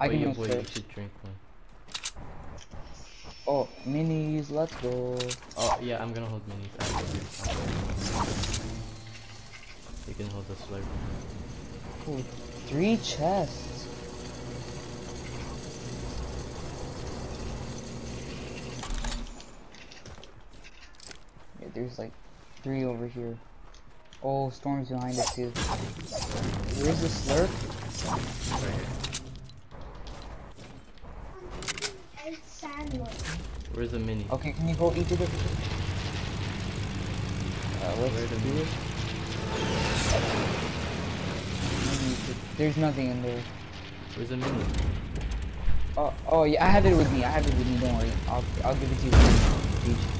I oh, can boy, you should drink one. Oh, minis, let's go. Oh, yeah, I'm gonna hold minis. after you. You can hold the slurp. Ooh, three chests. Yeah, there's like three over here. Oh, storm's behind us too. Where's the slurp? Right here. And sandwich. Where's the mini? Okay, can you go of the? Uh, Where the mini? it. Maybe you could- There's nothing in there. Where's the mini? Oh, oh yeah, I have it with me. I have it with me. Don't worry. I'll, I'll give it to you.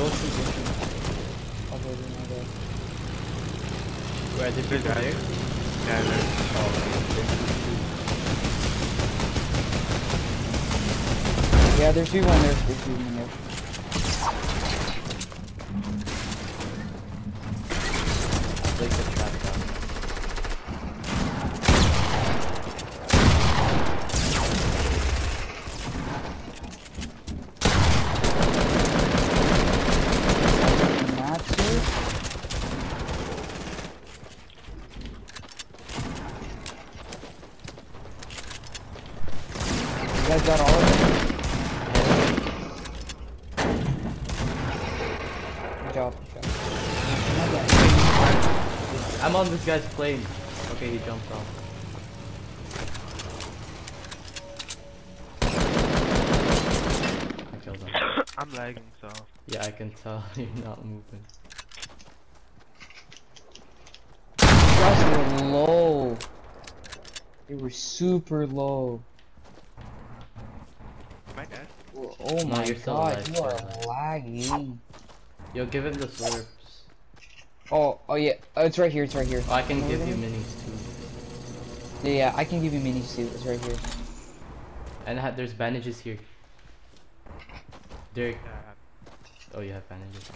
Each. Go see this. I'll go do my best. Where the people there? Yeah, there's Yeah, there's people in there. There's people in there. I'll take the trap down. Matches. You guys got all of them? Good job. Good job. I'm on this guy's plane. Okay, he jumped off. I killed him. I'm lagging, so Yeah, I can tell you're not moving. Guys were low. They were super low. my dead. Oh No, my you're still god, alive, you are alive. lagging. Yo, give him the slurps. Oh, oh yeah, oh, it's right here, it's right here. Oh, I can give you minis too. Yeah, yeah, I can give you minis too. It's right here. And ha there's bandages here. Derek. Oh, you have bandages.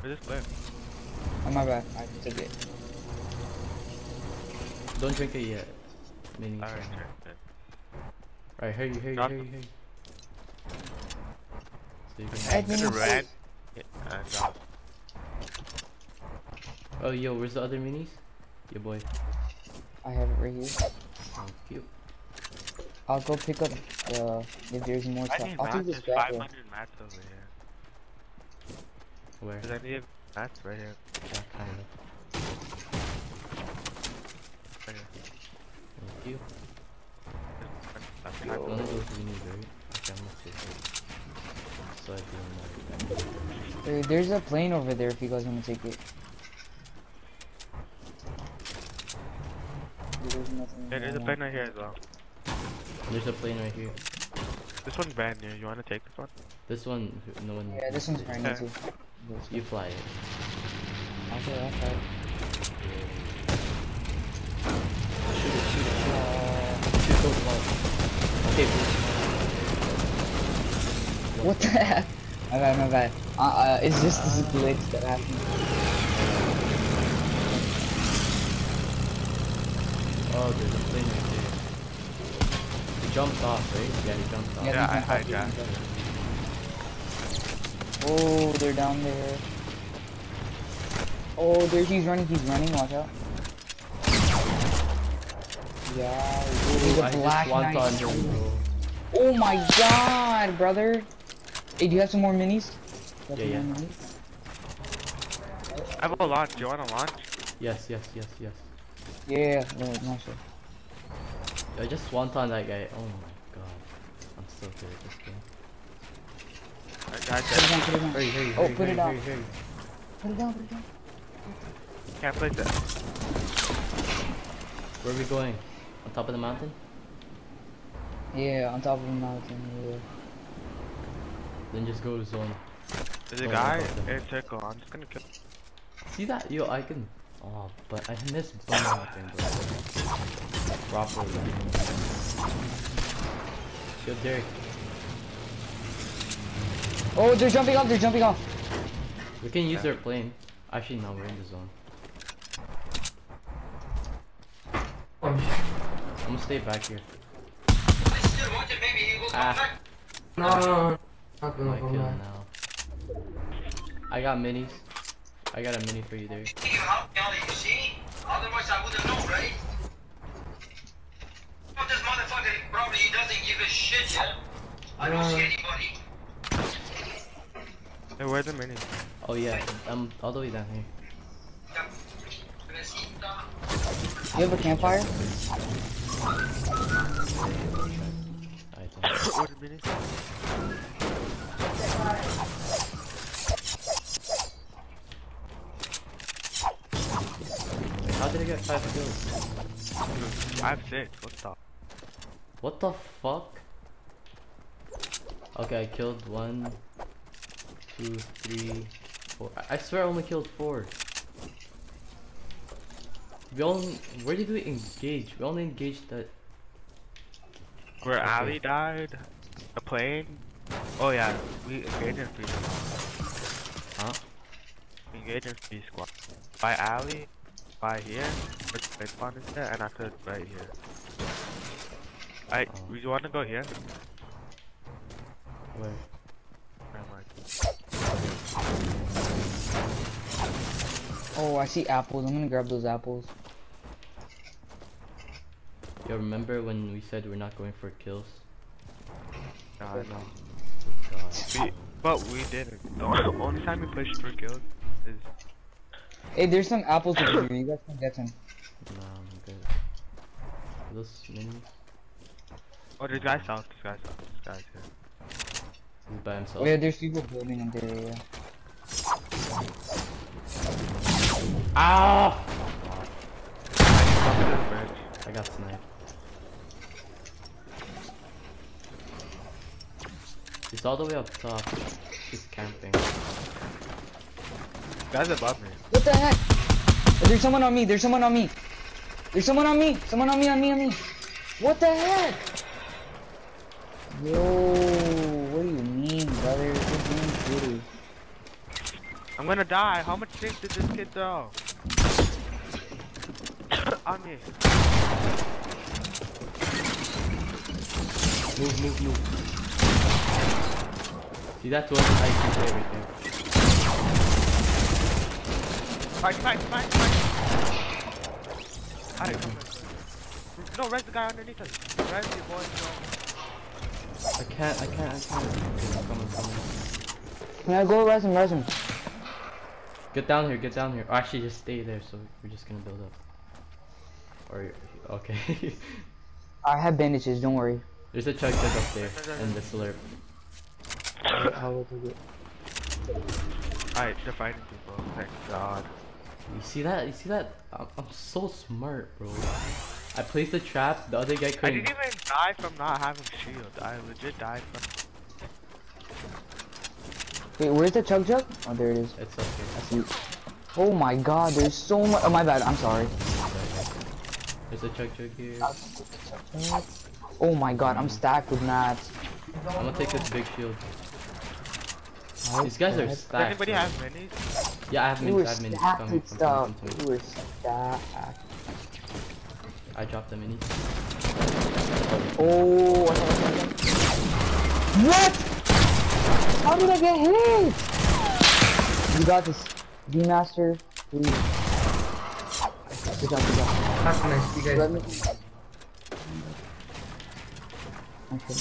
where's this clip? Oh my bad, I took it. Don't drink it yet. Minis. Alright, right sure. here. Right, hurry, hurry, Drop hurry, them. So you Hey, can... I'm gonna minis. red. Yeah, and drop. Oh, yo, where's the other minis? Your boy. I have it right here. Oh, cute. I'll go pick up uh, if there's more I stuff. I'll mats. take this There's back one. 500 mats over here. Where? Cause I need mats right here. Yeah, kind of. Right here. Thank you. That's None of those minis, right? Okay, I'm gonna take it. So I do like there's a plane over there if you guys want to take it. There's nothing Yeah, there's a plane right here as well. There's a plane right here. This one's brand new. You wanna take this one? This one, no one. Yeah, this one's brand new Yeah. too. You fly it. Okay, I'll try. Shoot it, shoot it. Uh, Shoot those walls. Okay, what the heck? My bad, my bad. Uh, uh, it's just this glitch that happened. Oh, there's a plane right there. He jumped off, right? Yeah, he jumped off. Yeah, Yeah, they I can hijacked. Oh, they're down there. Oh, there he's running, he's running, watch out. Yeah, he's a I black knight. on. Oh my god, brother. Hey, do you have some more minis? You Yeah, yeah. minis? I have a launch. Do you wanna launch? Yes, yes, yes, yes. Yeah, no, no, sir. I just want on that guy. Oh my god. I'm so good at this game. Guys, Put it down, put it down. Hurry, hurry, Oh, hurry, put it hurry, down. hurry, hurry. Put it down, put it down. can't place it. Where are we going? On top of the mountain? Yeah, on top of the mountain, yeah. Then just go to zone. There's a Oh, guy okay. in circle. I'm just gonna kill. See that? Yo, I can. Oh, but I missed bunnyhopping, bro. Properly. Yo, Derek. Oh, they're jumping off, they're jumping off. We can use their plane. Actually, no, we're in the zone. I'm gonna stay back here. Ah, No, no, no. my Not gonna kill go now. I got minis. I got a mini for you, Derek. you help me out, you see? Otherwise I wouldn't know, right? But this motherfucker probably doesn't give a shit, yeah? I don't see anybody. Hey, where's the mini? Oh yeah, I'm all the way down here. Gonna see that. You have a campfire? I don't. where's the mini? How did I get five kills? I have six. What the? What the fuck? Okay, I killed one, two, three, four. I, I swear I only killed four. We only. Where did we engage? We only engaged that. Where Okay. Ali died? A plane? Oh yeah, we engaged in free Huh? We engaged in free squad. By Ali, by here, where the plane spawn is there, and after right here. I, Oh. we want to go here? Where? Never mind. Oh, I see apples. I'm gonna grab those apples. Yo, remember when we said we're not going for kills? No, I know. God. We, but we didn't. The only time we pushed for kills is Hey, there's some apples over here. You guys can get some. Nah, I'm good. Are Those minis? Oh, this guy's south. This guy's south. This guy's here. He's by himself. Oh yeah, there's people building in there. Yeah. Ah! Come this bridge. I got sniped. He's all the way up top. He's camping. Guy's above me. What the heck? There's someone on me. There's someone on me. There's someone on me. Someone on me. On me. On me. What the heck? Yo, what do you mean, brother? This game's shitty. I'm gonna die. How much things did this kid throw? On me. Move, move, move. See, that's one I can say right there. Fight, fight, fight, fight. Alright. No, res the guy underneath us. Res the boy. I can't, I can't, I can't. I'm coming, coming. Can I go res him? Res him. Get down here, get down here. Or actually, just stay there, so we're just gonna build up. Or, okay. I have bandages. Don't worry. There's a chug jug up there, and the slurp. I'll go take it. Alright, they're fighting people. Thank God. You see that? You see that? I'm, I'm so smart, bro. I placed the trap, the other guy I couldn't. didn't even die from not having shield. I legit died from. Wait, where's the chug jug? Oh, there it is. It's okay. I see. Oh my God, there's so much. Oh my bad. I'm sorry. There's a chug jug here. Oh my God, I'm stacked with mats. I'm gonna take this big shield. These guys are Does stacked. anybody bro. have minis? Yeah, I have You minis. I have minis. stacked Come, with come, stuff. come, come to You me. were stacked. I dropped the minis. Oh. I thought- What? How did I get hit? You got this. V-Master, please. Good job, good job. That's nice. You Let me. Okay.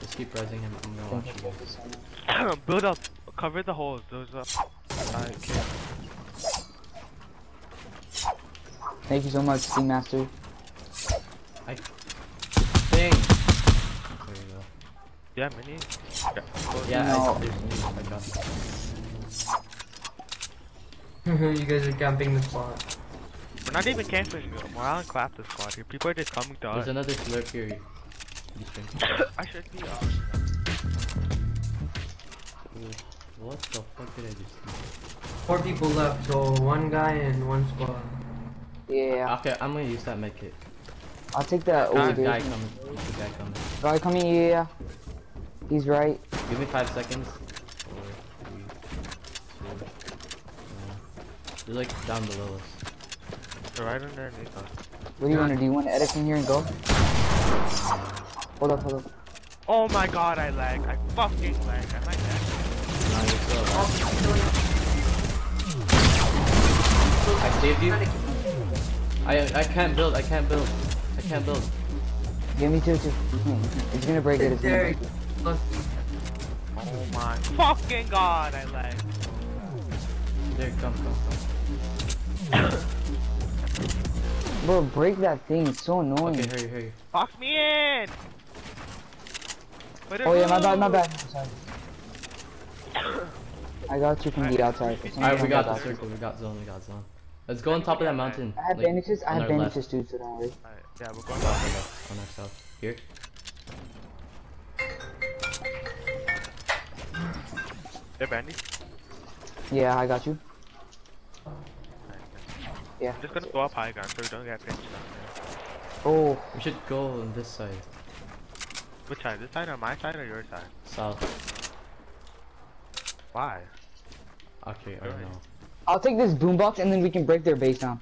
Just keep pressing him. I'm gonna watch you, you. thank you so much. Build up. Cover the holes. Those up. Alright, okay. Thank you so much, V-Master. I. Dang. There you go. Yeah, mini. Yeah. Yeah, No. I. I got you guys are camping the spot. We're not even camping. We're on clap the squad here. People are just coming to There's us. another slurp here. I should be uh, up. What the fuck did I just do? Four people left, so one guy and one squad. Yeah, uh, Okay, I'm gonna use that medkit. I'll take that. There's Oh, a guy there's coming. There's guy coming. guy coming. Yeah, yeah. He's right. Give me five seconds. Four, three, two, one. They're like down below us. They're right underneath us. What do you want to do? You want to edit in here and go? Hold up, hold up. Oh my god, I lag. I fucking lag. I might saved you. I I can't build. I can't build. I can't build. Give me two, two. It's gonna break it. It's gonna break it. Oh my fucking god, I lag. There, come, come, come. Bro, break that thing. It's so annoying. Okay, hurry, hurry. Fuck me in! Where Oh yeah, my bad, my bad. I'm sorry. I got you from the outside. Alright, we got the circle. We got zone. We got zone. Let's go on top of that mountain. I have like, bandages. I have our bandages left. too, so don't worry. Alright, yeah, we're going On our on our south. Here. They're bandy. Yeah, I got you. Yeah. I'm just gonna go up high ground so we don't get pinched. Oh, We should go on this side. Which side? This side or my side or your side? South. Why? Okay, I don't know. I'll take this boombox and then we can break their base down.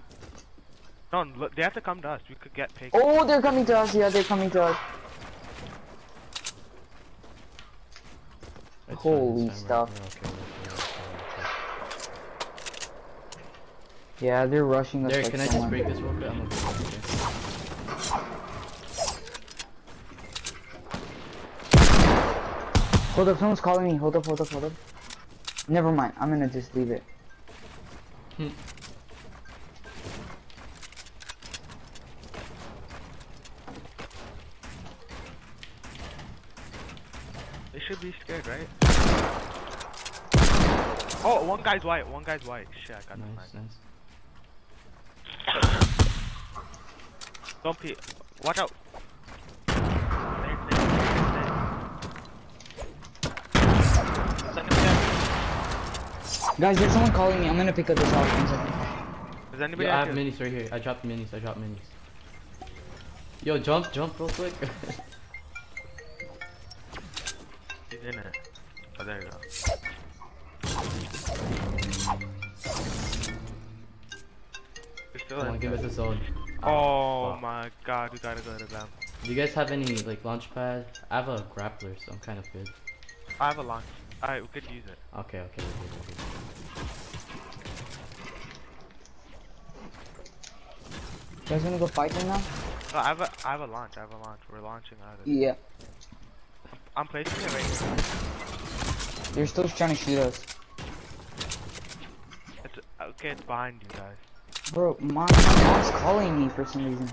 No, look, they have to come to us. We could get picked. Oh, they're coming to us. Yeah, they're coming to us. It's Holy fine, stuff. We're, we're okay, okay, okay, Yeah, they're rushing us. okay. There, like can I so just break this real quick? I'm gonna break it. Hold up, someone's calling me. Hold up, hold up, hold up. Never mind. I'm gonna just leave it. Hmm. They should be scared, right? Oh, one guy's white. One guy's white. Shit, I got the Nice, nice. Don't pee. Watch out. Stay, stay, stay, stay. Second step. Guys, there's someone calling me. I'm gonna pick up this off. One second. Does anybody Yo, I have have minis right here. I dropped minis. I dropped minis. Yo, jump, jump real quick. He's in it. Oh, there you go. Come on, give us a zone. Oh fuck. my god, we gotta go to them. Do you guys have any like launch pad? I have a grappler, so I'm kind of good. I have a launch. Alright, we could use it. Okay, okay, we're good, we're good. You guys wanna go fight them now? No, I have a, I have a launch. I have a launch. We're launching out of it. Yeah. I'm placing it right here. They're still trying to shoot us. It's, okay, it's behind you guys. Bro, my, my mom's calling me for some reason.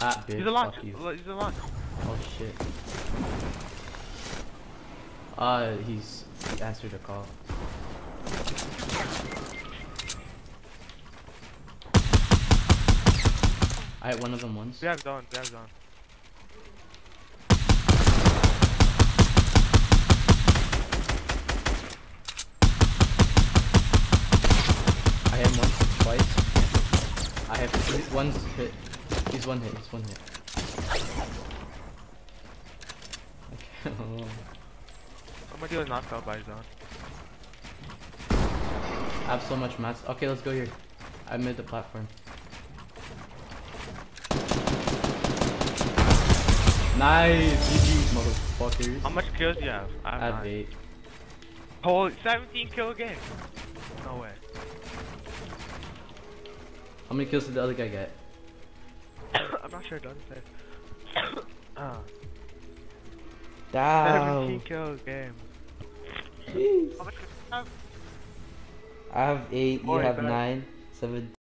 Ah, bitch. He's a launch. He's a launch. Oh shit. Uh, he's he answered a call. I hit one of them once. We have zone. We have zone. I hit him once, twice. I have one's hit. He's one hit. He's one hit. Okay. Somebody was knocked out by zone. I have so much mass. Okay, let's go here. I made the platform. Nice, GG's motherfuckers. How much kills do you have? I have, I have eight. Holy, 17 kill game. No way. How many kills did the other guy get? I'm not sure. It doesn't say. uh, Damn. 17 kills game. How much kills do you have? I have eight. You have nine. Seven